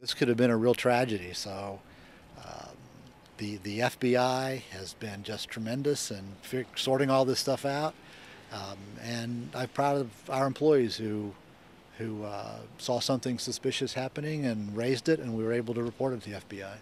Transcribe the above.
This could have been a real tragedy. So um, the the FBI has been just tremendous in sorting all this stuff out, um, and I'm proud of our employees who who uh, saw something suspicious happening and raised it, and we were able to report it to the FBI.